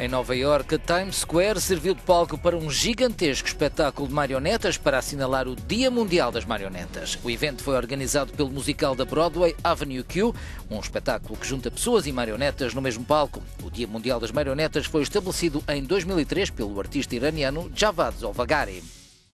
Em Nova Iorque, Times Square serviu de palco para um gigantesco espetáculo de marionetas para assinalar o Dia Mundial das Marionetas. O evento foi organizado pelo musical da Broadway Avenue Q, um espetáculo que junta pessoas e marionetas no mesmo palco. O Dia Mundial das Marionetas foi estabelecido em 2003 pelo artista iraniano Javad Zolvagari.